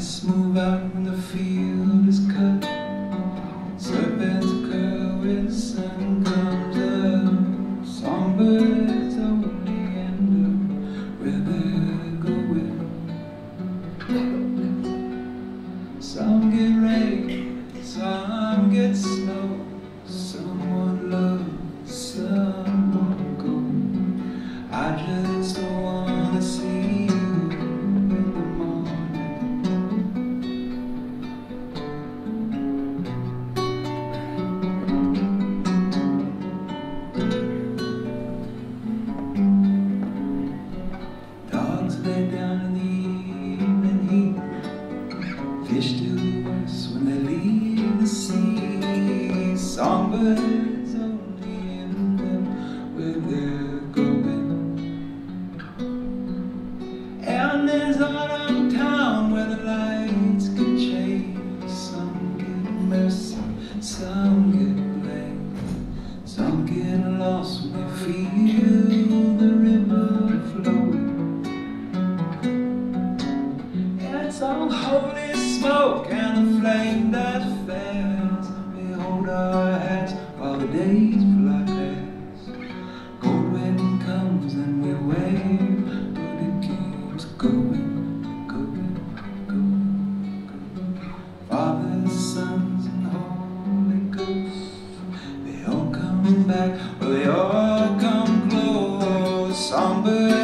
blowing. Move out when the field is cut, serpents curl when the sun comes up, songbirds only end up where they're going. Some get rain, some get snow, someone Songbirds only end up where they're going. And there's autumn town where the lights can change. Some get mercy, some get blame. Some get lost when they feel the river flowing. It's all holy smoke and the flame that they all come close. Songbirds